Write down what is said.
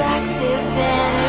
attractive and